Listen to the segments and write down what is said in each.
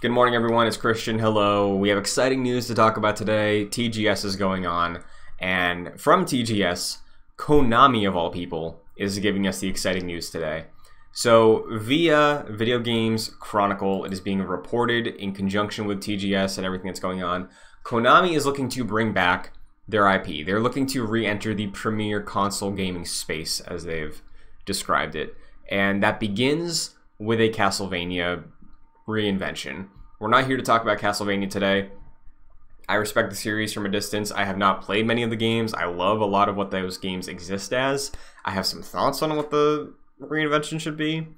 Good morning, everyone. It's Christian. Hello. We have exciting news to talk about today. TGS is going on, and from TGS, Konami, of all people, is giving us the exciting news today. So, via Video Games Chronicle, it is being reported in conjunction with TGS and everything that's going on. Konami is looking to bring back their IP. They're looking to re enter the premier console gaming space, as they've described it. And that begins with a Castlevania reinvention. We're not here to talk about Castlevania today. I respect the series from a distance. I have not played many of the games. I love a lot of what those games exist as. I have some thoughts on what the reinvention should be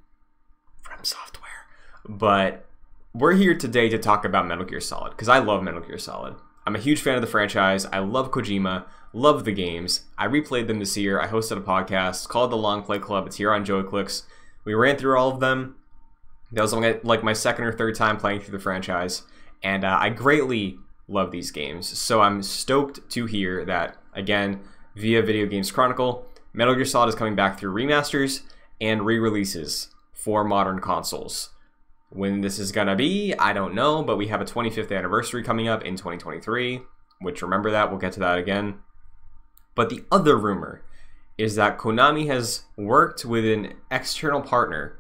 FromSoftware. But we're here today to talk about Metal Gear Solid because I love Metal Gear Solid. I'm a huge fan of the franchise. I love Kojima, love the games. I replayed them this year. I hosted a podcast called The Longplay Club. It's here on JoyClicks. We ran through all of them. That was like my second or third time playing through the franchise, and uh, I greatly love these games. So I'm stoked to hear that again via Video Games Chronicle, Metal Gear Solid is coming back through remasters and re-releases for modern consoles. When this is gonna be, I don't know, but we have a 25th anniversary coming up in 2023, which remember that, we'll get to that again. But the other rumor is that Konami has worked with an external partner,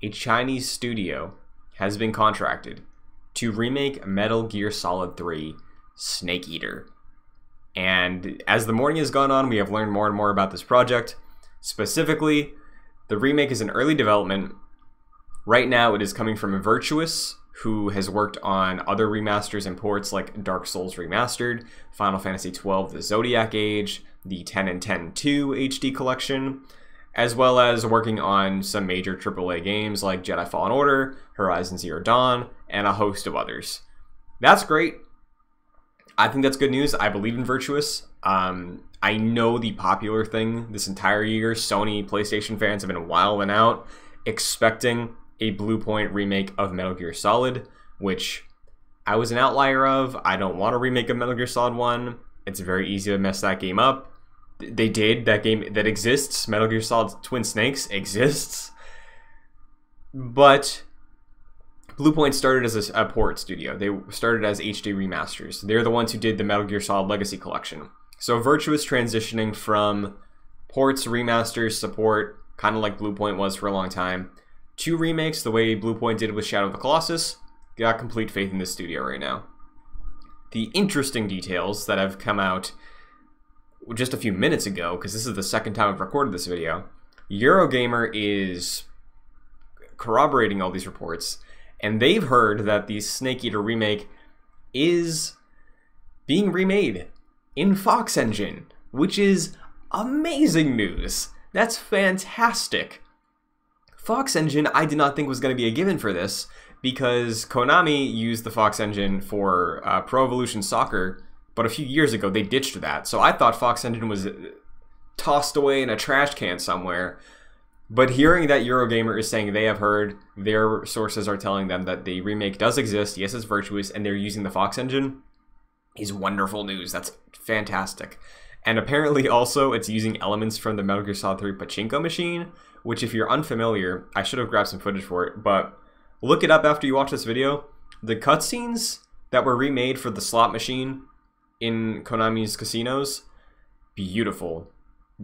a Chinese studio, has been contracted to remake Metal Gear Solid 3 Snake Eater. And as the morning has gone on, we have learned more and more about this project. Specifically, the remake is in early development. Right now, it is coming from Virtuous, who has worked on other remasters and ports like Dark Souls Remastered, Final Fantasy XII The Zodiac Age, the 10 and 10 2 HD collection, as well as working on some major AAA games like Jedi Fallen Order, Horizon Zero Dawn, and a host of others. That's great. I think that's good news. I believe in Virtuous. Um, I know the popular thing this entire year, Sony PlayStation fans have been wilding out, expecting a Bluepoint remake of Metal Gear Solid, which I was an outlier of. I don't want a remake of Metal Gear Solid 1. It's very easy to mess that game up. They did. That game that exists, Metal Gear Solid Twin Snakes, exists. But Bluepoint started as a, a, port studio. They started as HD remasters. They're the ones who did the Metal Gear Solid Legacy Collection. So Virtuous transitioning from ports, remasters, support, kind of like Bluepoint was for a long time, to remakes the way Bluepoint did with Shadow of the Colossus. Got complete faith in this studio right now. The interesting details that have come out just a few minutes ago, because this is the second time I've recorded this video, Eurogamer is corroborating all these reports and they've heard that the Snake Eater remake is being remade in Fox Engine, which is amazing news. That's fantastic. Fox Engine, I did not think was going to be a given for this because Konami used the Fox Engine for uh, Pro Evolution Soccer, but a few years ago they ditched that. So I thought Fox Engine was tossed away in a trash can somewhere. But hearing that Eurogamer is saying they have heard, their sources are telling them that the remake does exist, yes, it's Virtuous, and they're using the Fox engine, is wonderful news. That's fantastic. And apparently, also, it's using elements from the Metal Gear Solid 3 Pachinko machine, which, if you're unfamiliar, I should have grabbed some footage for it, but look it up after you watch this video. The cutscenes that were remade for the slot machine in Konami's casinos, beautiful.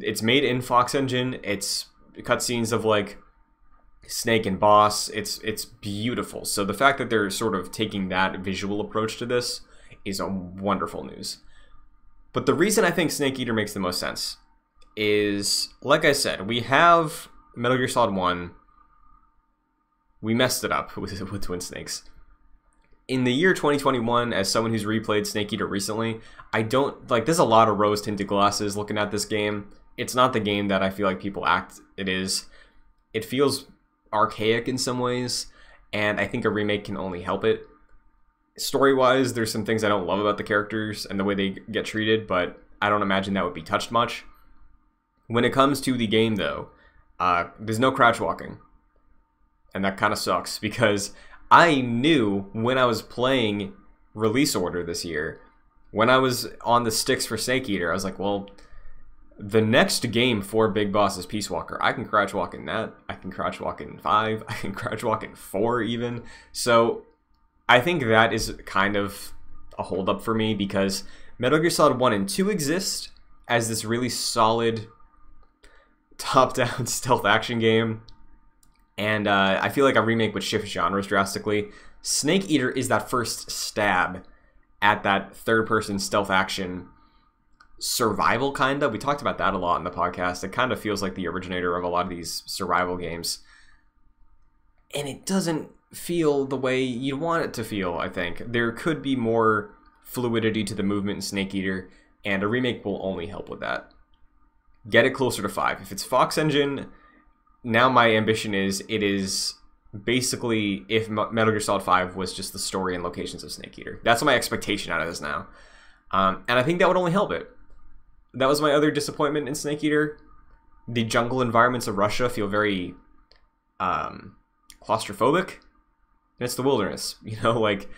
It's made in Fox Engine. It's cutscenes of like Snake and Boss. It's it's beautiful. So the fact that they're sort of taking that visual approach to this is a wonderful news. But the reason I think Snake Eater makes the most sense is, like I said, we have Metal Gear Solid 1. We messed it up with, with Twin Snakes. In the year 2021, as someone who's replayed Snake Eater recently, I don't like. There's a lot of rose tinted glasses looking at this game it's not the game that I feel like people act it is. It feels archaic in some ways, and I think a remake can only help it. Story wise, there's some things I don't love about the characters and the way they get treated, but I don't imagine that would be touched much. When it comes to the game, though, uh, there's no crouch walking. And that kind of sucks because I knew when I was playing Release Order this year, when I was on the sticks for Snake Eater, I was like, well, the next game for Big Boss is Peace Walker. I can crouch walk in that. I can crouch walk in five. I can crouch walk in four even. So I think that is kind of a holdup for me because Metal Gear Solid 1 and 2 exist as this really solid top-down stealth action game. And uh, I feel like a remake would shift genres drastically. Snake Eater is that first stab at that third-person stealth action survival kind of. We talked about that a lot in the podcast. It kind of feels like the originator of a lot of these survival games. And it doesn't feel the way you want it to feel, I think. There could be more fluidity to the movement in Snake Eater, and a remake will only help with that. Get it closer to 5. If it's Fox Engine, now my ambition is it is basically if Metal Gear Solid 5 was just the story and locations of Snake Eater. That's my expectation out of this now. Um, and I think that would only help it. That was my other disappointment in Snake Eater. The jungle environments of Russia feel very um, claustrophobic. And it's the wilderness, you know, like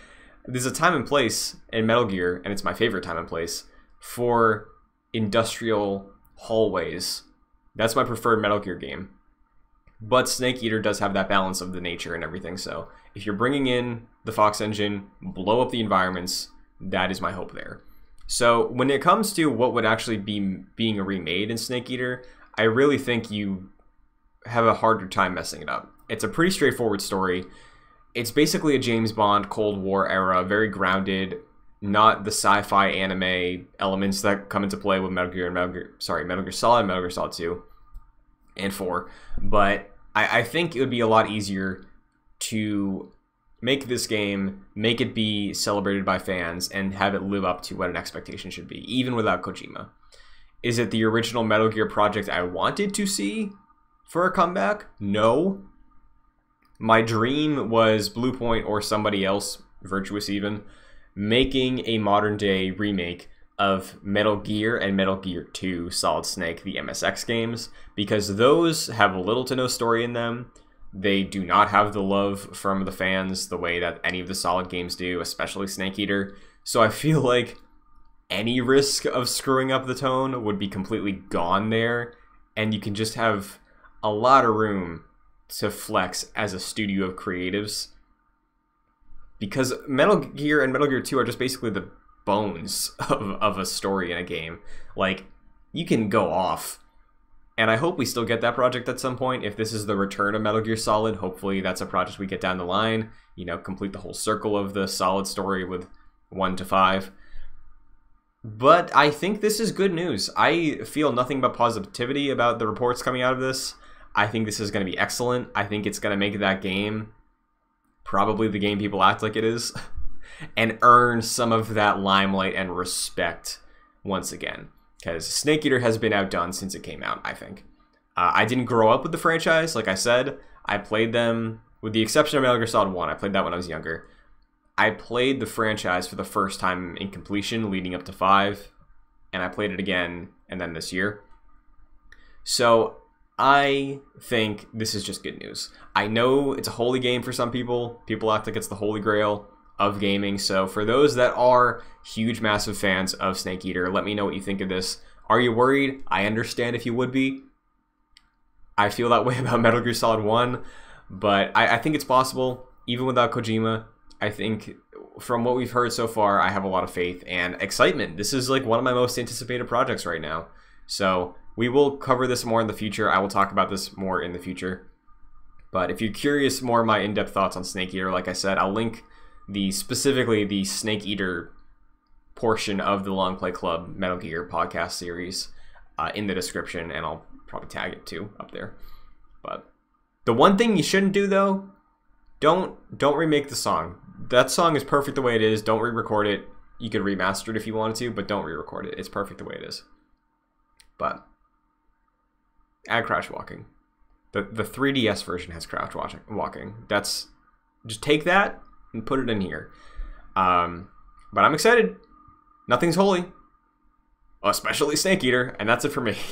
there's a time and place in Metal Gear, and it's my favorite time and place for industrial hallways. That's my preferred Metal Gear game. But Snake Eater does have that balance of the nature and everything. So if you're bringing in the Fox engine, blow up the environments, that is my hope there. So when it comes to what would actually be being a remade in Snake Eater, I really think you have a harder time messing it up. It's a pretty straightforward story it's basically a James Bond Cold War era, very grounded, not the sci-fi anime elements that come into play with Metal Gear and Metal Gear, sorry, Metal Gear Solid, Metal Gear Solid 2 and 4. But I, I think it would be a lot easier to make this game, make it be celebrated by fans, and have it live up to what an expectation should be, even without Kojima. Is it the original Metal Gear project I wanted to see for a comeback? No. My dream was Bluepoint or somebody else, Virtuous even, making a modern day remake of Metal Gear and Metal Gear 2 Solid Snake, the MSX games, because those have a little to no story in them. They do not have the love from the fans the way that any of the Solid games do, especially Snake Eater. So I feel like any risk of screwing up the tone would be completely gone there, and you can just have a lot of room to flex as a studio of creatives because Metal Gear and Metal Gear 2 are just basically the bones of, of a story in a game. Like, you can go off. And I hope we still get that project at some point. If this is the return of Metal Gear Solid, hopefully that's a project we get down the line. You know, complete the whole circle of the Solid story with 1 to 5. But I think this is good news. I feel nothing but positivity about the reports coming out of this. I think this is going to be excellent. I think it's going to make that game probably the game people act like it is and earn some of that limelight and respect once again. Because Snake Eater has been outdone since it came out, I think. Uh, I didn't grow up with the franchise, like I said. I played them, with the exception of Metal Gear Solid 1, I played that when I was younger. I played the franchise for the first time in completion leading up to 5, and I played it again and then this year. So I think this is just good news. I know it's a holy game for some people. People act like it's the holy grail of gaming. So for those that are huge, massive fans of Snake Eater, let me know what you think of this. Are you worried? I understand if you would be. I feel that way about Metal Gear Solid 1, but I, I think it's possible, even without Kojima. I think from what we've heard so far, I have a lot of faith and excitement. This is like one of my most anticipated projects right now. So we will cover this more in the future. I will talk about this more in the future. But if you're curious more my in-depth thoughts on Snake Eater, like I said, I'll link the specifically the Snake Eater portion of the Longplay Club Metal Gear podcast series uh, in the description, and I'll probably tag it too up there. But the one thing you shouldn't do though, don't don't remake the song. That song is perfect the way it is. Don't re-record it. You could remaster it if you wanted to, but don't re-record it. It's perfect the way it is. But add crouch walking. The the 3DS version has crouch walking. That's just take that and put it in here. Um, but I'm excited. Nothing's holy, especially Snake Eater, and that's it for me.